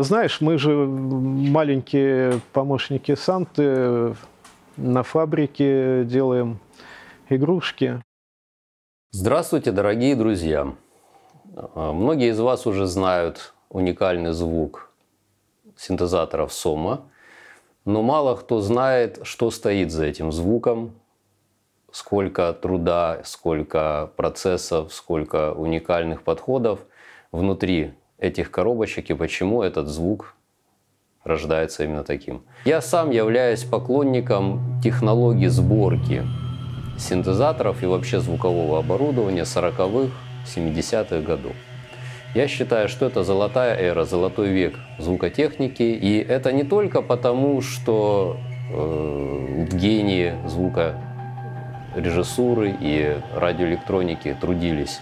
Знаешь, мы же маленькие помощники Санты на фабрике делаем игрушки. Здравствуйте, дорогие друзья! А, многие из вас уже знают уникальный звук синтезаторов Сома, но мало кто знает, что стоит за этим звуком, сколько труда, сколько процессов, сколько уникальных подходов внутри этих коробочек и почему этот звук рождается именно таким. Я сам являюсь поклонником технологии сборки синтезаторов и вообще звукового оборудования 40-х, 70-х годов. Я считаю, что это золотая эра, золотой век звукотехники. И это не только потому, что э, гении звука режиссуры и радиоэлектроники трудились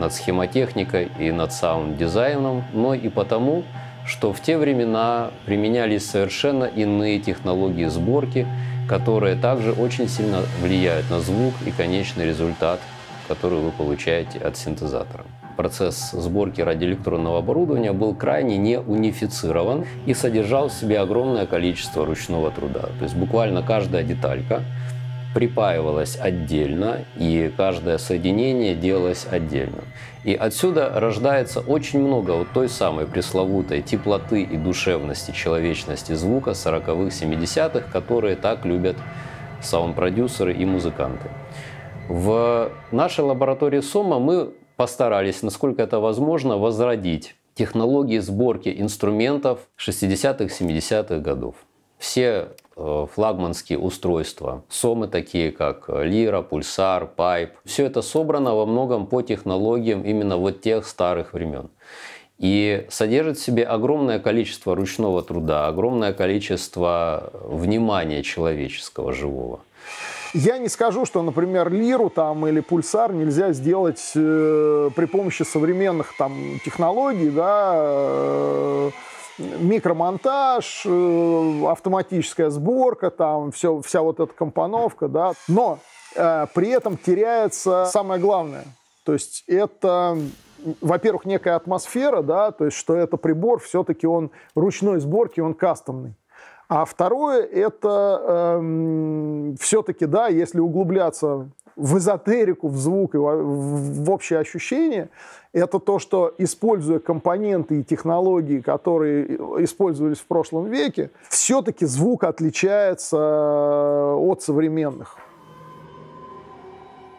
над схемотехникой и над саунд-дизайном, но и потому, что в те времена применялись совершенно иные технологии сборки, которые также очень сильно влияют на звук и конечный результат, который вы получаете от синтезатора. Процесс сборки радиоэлектронного оборудования был крайне не унифицирован и содержал в себе огромное количество ручного труда. То есть буквально каждая деталька припаивалось отдельно, и каждое соединение делалось отдельно. И отсюда рождается очень много вот той самой пресловутой теплоты и душевности, человечности звука 40-х, 70-х, которые так любят саунд-продюсеры и музыканты. В нашей лаборатории СОМА мы постарались, насколько это возможно, возродить технологии сборки инструментов 60-х, 70-х годов. Все флагманские устройства. Сомы такие, как Лира, Пульсар, Пайп. Все это собрано во многом по технологиям именно вот тех старых времен. И содержит в себе огромное количество ручного труда, огромное количество внимания человеческого, живого. Я не скажу, что, например, лиру там или пульсар нельзя сделать э, при помощи современных там технологий, да, э, микромонтаж, э, автоматическая сборка, там все, вся вот эта компоновка, да. Но э, при этом теряется самое главное. То есть это, во-первых, некая атмосфера, да, то есть что это прибор все-таки он ручной сборки, он кастомный. А второе, это эм, все-таки, да, если углубляться в эзотерику, в звук и в, общее ощущение, это то, что, используя компоненты и технологии, которые использовались в прошлом веке, все-таки звук отличается э, от современных.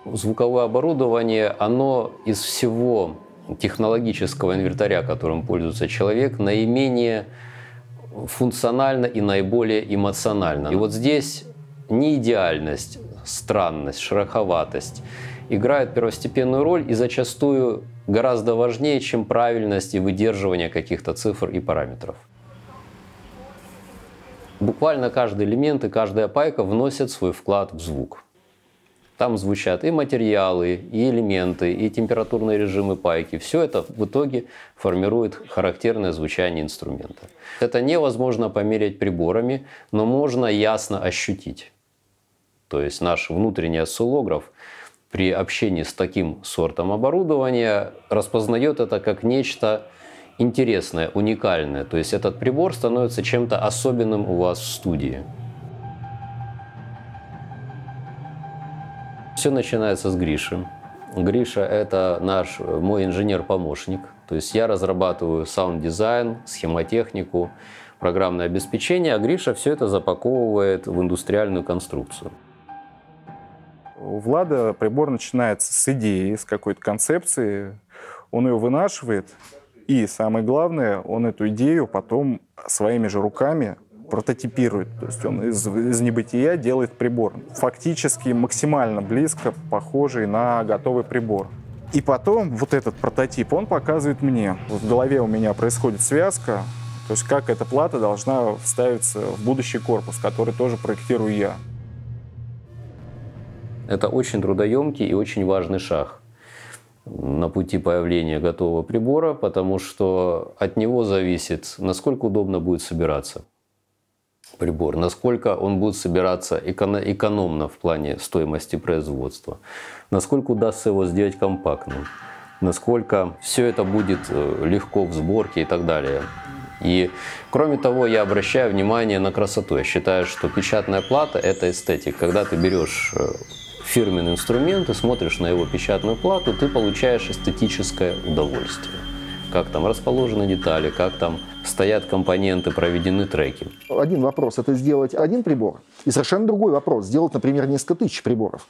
Звуковое оборудование, оно из всего технологического инвентаря, которым пользуется человек, наименее функционально и наиболее эмоционально. И вот здесь не идеальность, странность, шероховатость играют первостепенную роль и зачастую гораздо важнее, чем правильность и выдерживание каких-то цифр и параметров. Буквально каждый элемент и каждая пайка вносят свой вклад в звук. Там звучат и материалы, и элементы, и температурные режимы пайки. Все это в итоге формирует характерное звучание инструмента. Это невозможно померять приборами, но можно ясно ощутить. То есть наш внутренний осциллограф при общении с таким сортом оборудования распознает это как нечто интересное, уникальное. То есть этот прибор становится чем-то особенным у вас в студии. Все начинается с Гриши. Гриша – это наш, мой инженер-помощник. То есть я разрабатываю саунд-дизайн, схемотехнику, программное обеспечение, а Гриша все это запаковывает в индустриальную конструкцию. У Влада прибор начинается с идеи, с какой-то концепции. Он ее вынашивает, и самое главное, он эту идею потом своими же руками прототипирует. То есть он из, из небытия делает прибор. Фактически максимально близко похожий на готовый прибор. И потом вот этот прототип, он показывает мне. В голове у меня происходит связка, то есть как эта плата должна вставиться в будущий корпус, который тоже проектирую я. Это очень трудоемкий и очень важный шаг на пути появления готового прибора, потому что от него зависит, насколько удобно будет собираться прибор, насколько он будет собираться экономно в плане стоимости производства, насколько удастся его сделать компактным, насколько все это будет э, легко в сборке и так далее. И кроме того, я обращаю внимание на красоту. Я считаю, что печатная плата – это эстетика. Когда ты берешь э, фирменный инструмент и смотришь на его печатную плату, ты получаешь эстетическое удовольствие. Как там расположены детали, как там стоят компоненты, проведены треки. Один вопрос – это сделать один прибор, и совершенно другой вопрос – сделать, например, несколько тысяч приборов.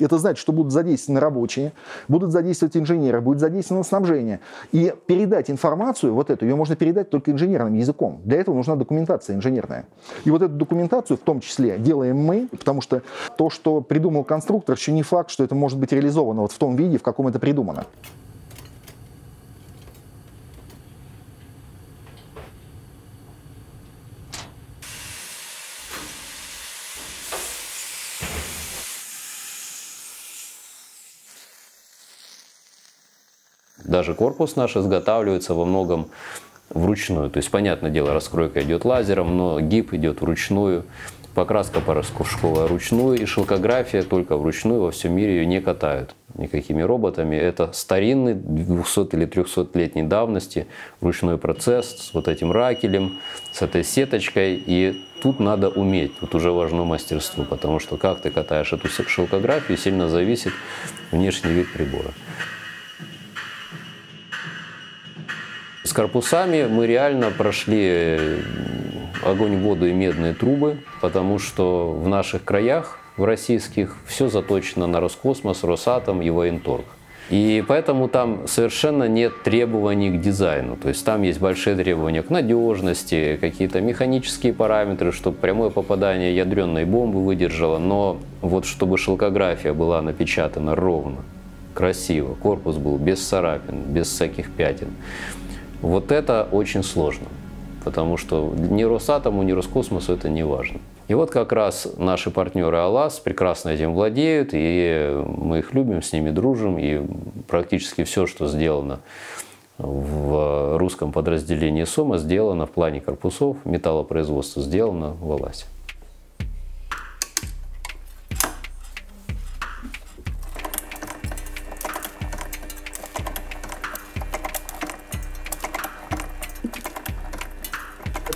Это значит, что будут задействованы рабочие, будут задействовать инженеры, будет задействовано снабжение. И передать информацию, вот эту, ее можно передать только инженерным языком. Для этого нужна документация инженерная. И вот эту документацию в том числе делаем мы, потому что то, что придумал конструктор, еще не факт, что это может быть реализовано вот в том виде, в каком это придумано. Даже корпус наш изготавливается во многом вручную. То есть, понятное дело, раскройка идет лазером, но гиб идет вручную, покраска порошковая ручную и шелкография только вручную во всем мире ее не катают никакими роботами. Это старинный 200 или 300-летней давности ручной процесс с вот этим ракелем, с этой сеточкой. И тут надо уметь, тут уже важно мастерство, потому что как ты катаешь эту шелкографию, сильно зависит внешний вид прибора. С корпусами мы реально прошли э, огонь, воду и медные трубы, потому что в наших краях, в российских, все заточено на Роскосмос, Росатом и Военторг. И поэтому там совершенно нет требований к дизайну. То есть там есть большие требования к надежности, какие-то механические параметры, чтобы прямое попадание ядреной бомбы выдержало. Но вот чтобы шелкография была напечатана ровно, красиво, корпус был без царапин, без всяких пятен. Вот это очень сложно, потому что ни Росатому, ни Роскосмосу это не важно. И вот как раз наши партнеры АЛАС прекрасно этим владеют, и мы их любим, с ними дружим, и практически все, что сделано в русском подразделении СОМа, сделано в плане корпусов, металлопроизводства сделано в АЛАСе.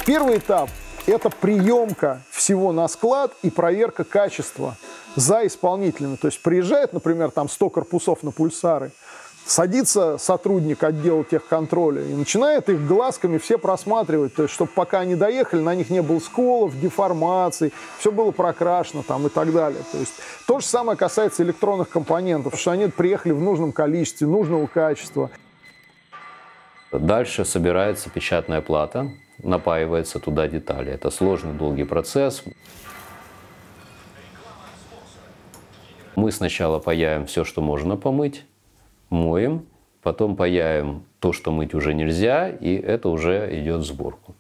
Первый этап – это приемка всего на склад и проверка качества за исполнителями. То есть приезжает, например, там 100 корпусов на пульсары, садится сотрудник отдела техконтроля и начинает их глазками все просматривать, то есть чтобы пока они доехали, на них не было сколов, деформаций, все было прокрашено там и так далее. То есть то же самое касается электронных компонентов, что они приехали в нужном количестве, нужного качества. Дальше собирается печатная плата, напаивается туда детали. Это сложный, долгий процесс. Мы сначала паяем все, что можно помыть, моем, потом паяем то, что мыть уже нельзя, и это уже идет в сборку.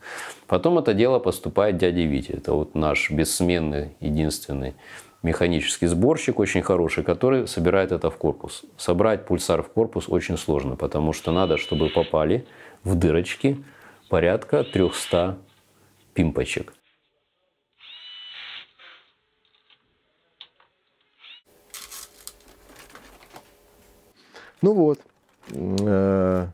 Потом это дело поступает дяде Вите. Это вот наш бессменный, единственный механический сборщик, очень хороший, который собирает это в корпус. Собрать пульсар в корпус очень сложно, потому что надо, чтобы попали в дырочки порядка 300 пимпочек. Ну вот, э,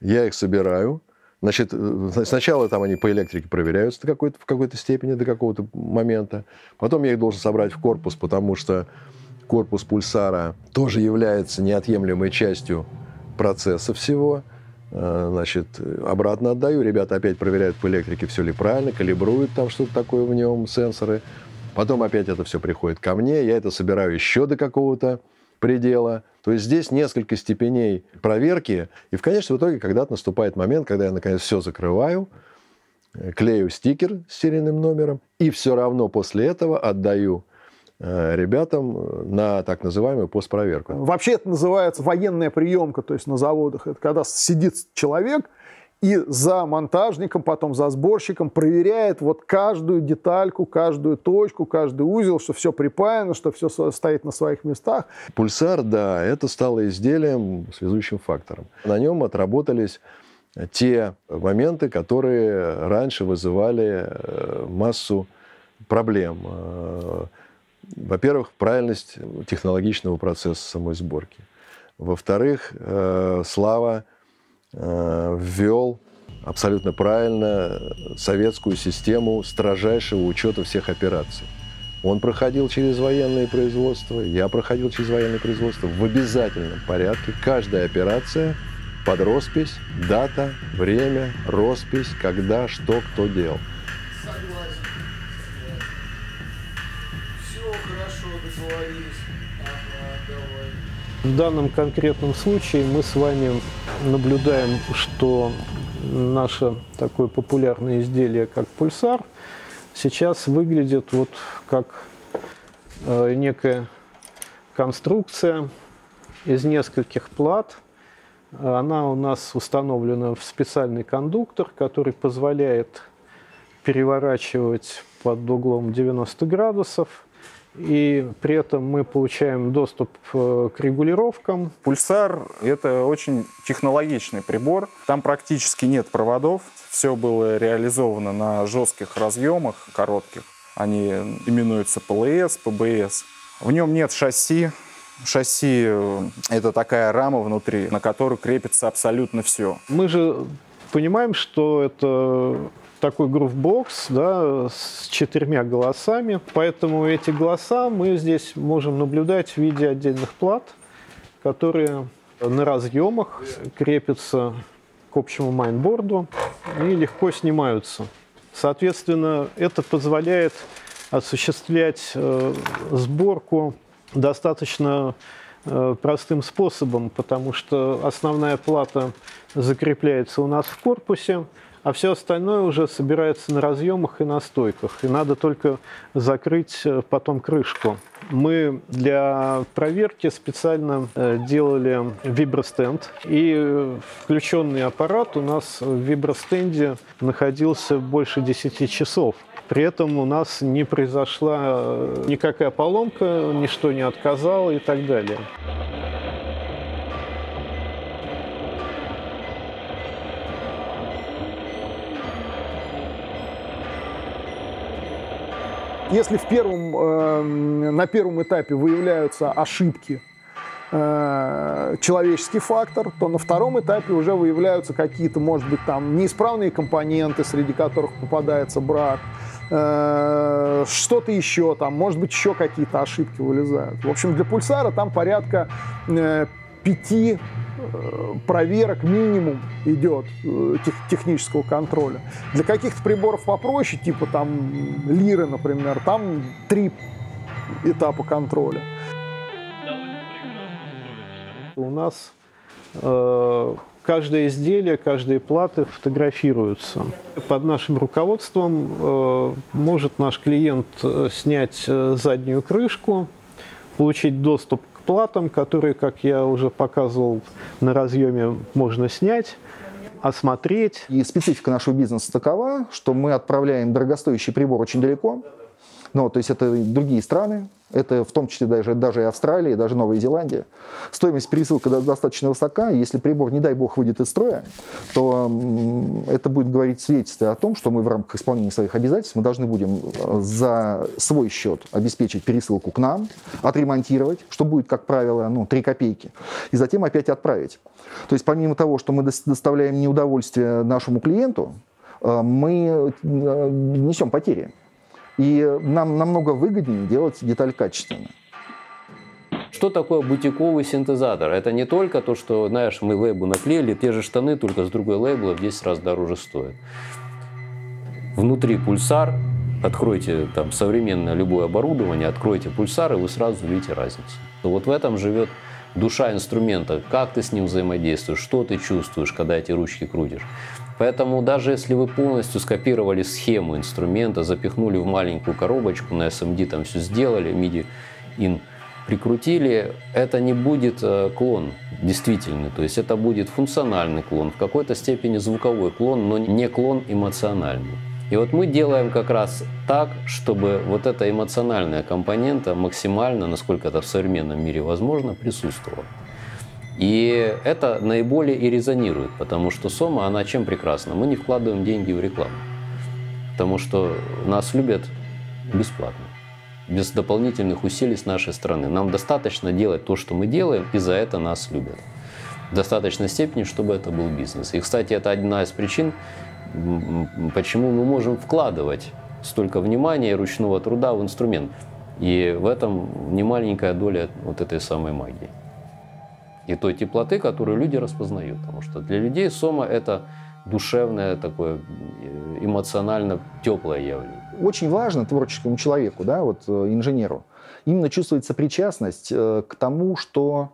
я их собираю. Значит, э, сначала там они по электрике проверяются до какой-то, в какой-то степени, до какого-то момента. Потом я их должен собрать в корпус, потому что корпус пульсара тоже является неотъемлемой частью процесса всего. Э, значит, обратно отдаю. Ребята опять проверяют по электрике, все ли правильно, калибруют там что-то такое в нем, сенсоры. Потом опять это все приходит ко мне, я это собираю еще до какого-то предела. То есть здесь несколько степеней проверки. И в конечном итоге когда-то наступает момент, когда я наконец все закрываю, э, клею стикер с серийным номером, и все равно после этого отдаю ребятам э, на так называемую постпроверку. Вообще это называется военная приемка, то есть на заводах. Это когда сидит человек и за монтажником, потом за сборщиком проверяет вот каждую детальку, каждую точку, каждый узел, что все припаяно, что все стоит на своих местах. Пульсар, да, это стало изделием, связующим фактором. На нем отработались те моменты, которые раньше вызывали э, массу проблем во-первых, правильность технологичного процесса самой сборки. Во-вторых, э, Слава э, ввел абсолютно правильно советскую систему строжайшего учета всех операций. Он проходил через военные производства, я проходил через военные производства в обязательном порядке. Каждая операция под роспись, дата, время, роспись, когда, что, кто делал. В данном конкретном случае мы с вами наблюдаем, что наше такое популярное изделие, как пульсар, сейчас выглядит вот как э, некая конструкция из нескольких плат. Она у нас установлена в специальный кондуктор, который позволяет переворачивать под углом 90 градусов. И при этом мы получаем доступ э, к регулировкам. Пульсар — это очень технологичный прибор. Там практически нет проводов. Все было реализовано на жестких разъемах, коротких. Они именуются ПЛС, ПБС. В нем нет шасси. Шасси э, — это такая рама внутри, на которую крепится абсолютно все. Мы же понимаем, что это такой грувбокс да, с четырьмя голосами. Поэтому эти голоса мы здесь можем наблюдать в виде отдельных плат, которые на разъемах крепятся к общему майнборду и легко снимаются. Соответственно, это позволяет осуществлять э, сборку достаточно э, простым способом, потому что основная плата закрепляется у нас в корпусе, а все остальное уже собирается на разъемах и на стойках. И надо только закрыть э, потом крышку. Мы для проверки специально э, делали вибростенд. И э, включенный аппарат у нас в вибростенде находился больше 10 часов. При этом у нас не произошла никакая поломка, ничто не отказало и так далее. Если в первом, э, на первом этапе выявляются ошибки, э, человеческий фактор, то на втором этапе уже выявляются какие-то, может быть, там неисправные компоненты, среди которых попадается брак, э, что-то еще там, может быть, еще какие-то ошибки вылезают. В общем, для пульсара там порядка э, пяти проверок минимум идет э, тех, технического контроля. Для каких-то приборов попроще, типа там лиры, например, там три этапа контроля. У нас э, каждое изделие, каждые платы фотографируются. Под нашим руководством э, может наш клиент э, снять заднюю крышку, получить доступ платам, которые, как я уже показывал, на разъеме можно снять осмотреть. И специфика нашего бизнеса такова, что мы отправляем дорогостоящий прибор очень далеко. Ну, то есть это другие страны, это в том числе даже, даже и Австралия, даже Новая Зеландия. Стоимость пересылки достаточно высока. Если прибор, не дай бог, выйдет из строя, то это будет говорить свидетельство о том, что мы в рамках исполнения своих обязательств мы должны будем э, за свой счет обеспечить пересылку к нам, отремонтировать, что будет, как правило, ну, 3 копейки, и затем опять отправить. То есть помимо того, что мы доставляем неудовольствие нашему клиенту, э, мы э, несем потери. И нам намного выгоднее делать деталь качественно. Что такое бутиковый синтезатор? Это не только то, что, знаешь, мы лейбу наклеили, те же штаны, только с другой лейблой в 10 раз дороже стоят. Внутри пульсар, откройте там современное любое оборудование, откройте пульсар, и вы сразу увидите разницу. Вот в этом живет душа инструмента, как ты с ним взаимодействуешь, что ты чувствуешь, когда эти ручки крутишь. Поэтому даже если вы полностью скопировали схему инструмента, запихнули в маленькую коробочку на SMD, там все сделали, MIDI in, прикрутили, это не будет э, клон действительный, то есть это будет функциональный клон, в какой-то степени звуковой клон, но не клон эмоциональный. И вот мы делаем как раз так, чтобы вот эта эмоциональная компонента максимально, насколько это в современном мире возможно, присутствовала. И это наиболее и резонирует, потому что Сома, она чем прекрасна? Мы не вкладываем деньги в рекламу, потому что нас любят бесплатно, без дополнительных усилий с нашей стороны. Нам достаточно делать то, что мы делаем, и за это нас любят. в достаточной степени, чтобы это был бизнес. И, кстати, это одна из причин, почему мы можем вкладывать столько внимания и ручного труда в инструмент. И в этом немаленькая доля вот этой самой магии. И той теплоты, которую люди распознают. Потому что для людей сома – это душевное такое, э, эмоционально теплое явление. Очень важно творческому человеку, да, вот э, инженеру, именно чувствовать сопричастность э, к тому, что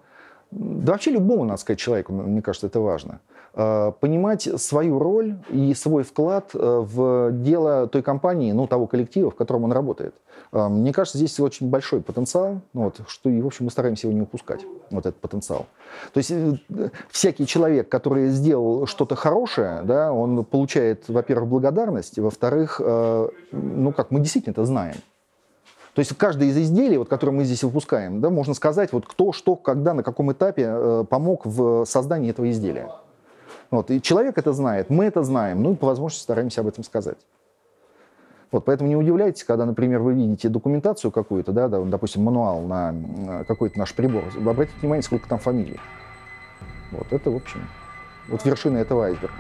да вообще любому, надо сказать, человеку, мне кажется, это важно. Э, Понимать свою роль и свой вклад э, в дело той компании, ну, того коллектива, в котором он работает. Э, Мне кажется, здесь очень большой потенциал, ну, вот, что и, в общем, мы стараемся его не упускать, вот этот потенциал. То есть всякий человек, который сделал что-то хорошее, да, он получает, во-первых, благодарность, во-вторых, ну, как мы действительно это знаем. То есть каждое из изделий, вот, которые мы здесь выпускаем, да, можно сказать, вот кто, что, когда, на каком этапе э, помог в создании этого изделия. Вот, и человек это знает, мы это знаем, ну и по возможности стараемся об этом сказать. Вот, поэтому не удивляйтесь, когда, например, вы видите документацию какую-то, да, допустим, мануал на м, какой-то наш прибор, обратите внимание, сколько там фамилий. Вот это, в общем, вот вершина этого айсберга.